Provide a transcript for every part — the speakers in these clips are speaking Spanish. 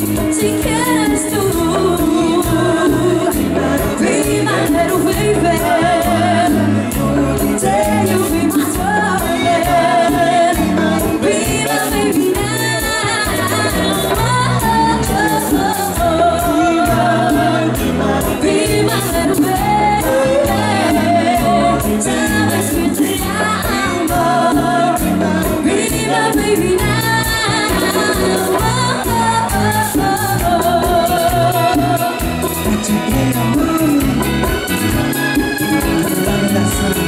te queres tu 蓝色。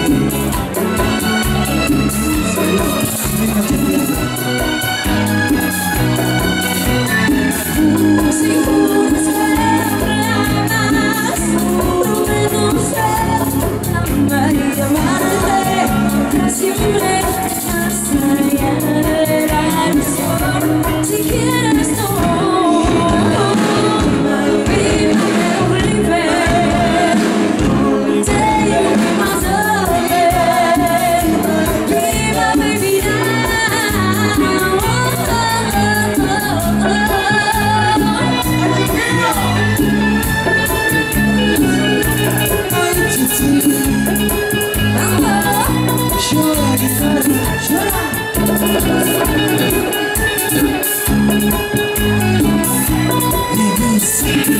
Yes.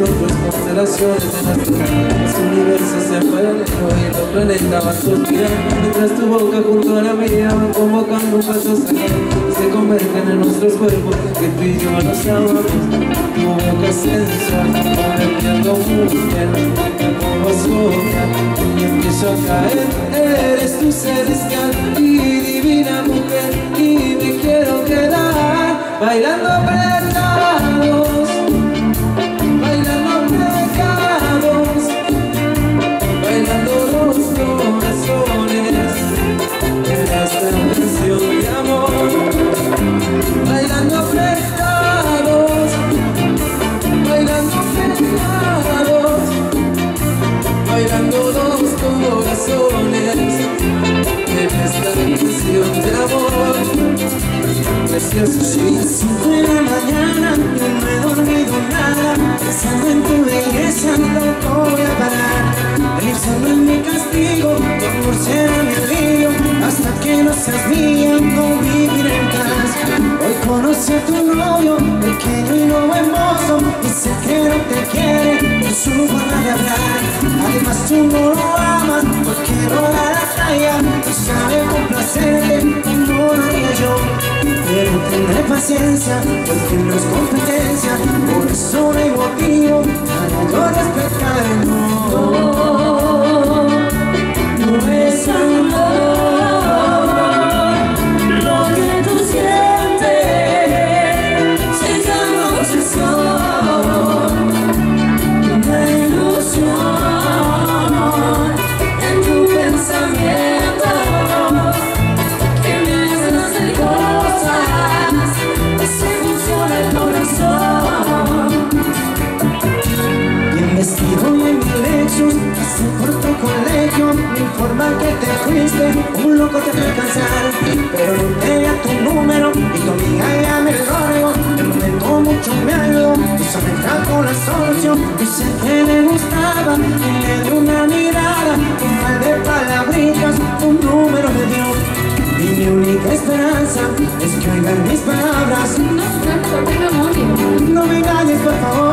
Nosotros, constelaciones de nuestro Los universos se paralelos y los planetas van suspirando Mientras tu boca junto a la mía van convocando un paso sagrado Se convergen en nuestros cuerpos, que tú y yo nos amamos Tu boca sensual, convirtiendo mujer como sombra Y empiezo a caer, eres tu celestial y divina mujer Y me quiero quedar bailando Cinco de la mañana, no me he dormido nada Pensando en tu belleza, no voy a parar solo en mi castigo, tu amor será mi Hasta que no seas mía, no viviré en paz. Hoy conocí a tu novio, pequeño y no hermoso Dice que no te quiere, por su forma de hablar Además tú no lo amas, porque no da la No sabe complacerte, como lo haría yo pero tendré paciencia, porque no es competencia, por eso no hay motivo para yo respetarlo. Que te fuiste, un loco te fue a alcanzar, pero no tenía tu número y tu amiga ya me lo mucho me ayudó, con la solución, dice que le gustaba, y le dio una mirada, un par de palabritas, un número me dio, y mi única esperanza es que oigan mis palabras, No memoria. no me engañes por favor.